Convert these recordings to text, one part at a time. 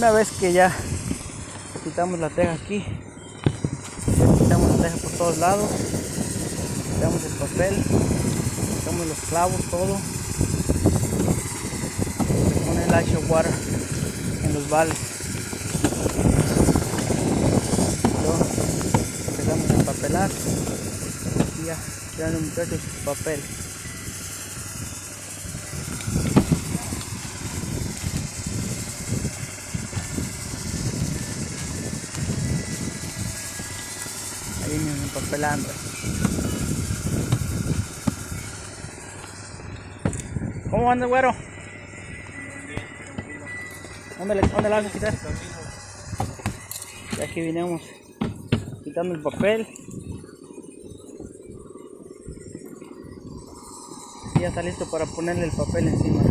Una vez que ya quitamos la teja aquí, ya quitamos la teja por todos lados, quitamos el papel, quitamos los clavos, todo. Se pone el ice water en los vales. Empezamos a empapelar y ya quedan los muchachos papel. Vienen empapelando. ¿Cómo anda, güero? ¿Dónde, ¿Dónde la vas a quitar? Ya aquí vinimos quitando el papel. Y ya está listo para ponerle el papel encima.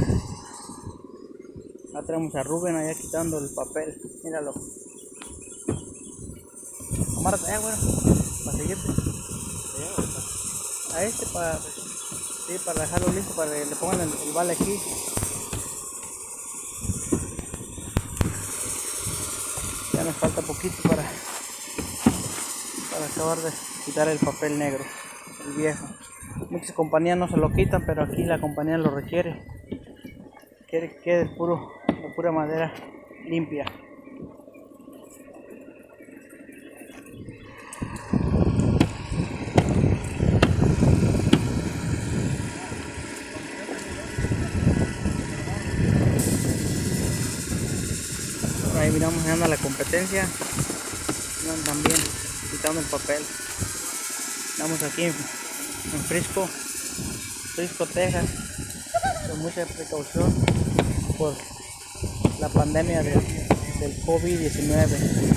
Ya tenemos a Rubén allá quitando el papel. Míralo. Amárrate allá, bueno, A este para, sí, para dejarlo listo, para que le pongan el, el vale aquí. Ya nos falta poquito para, para acabar de quitar el papel negro, el viejo. Muchas compañías no se lo quitan, pero aquí la compañía lo requiere. Quiere que quede puro, la pura madera limpia. Ahí miramos anda la competencia. Andan también quitando el papel. Estamos aquí en, Frisco, Frisco, Texas, con mucha precaución por la pandemia de- del COVID-19.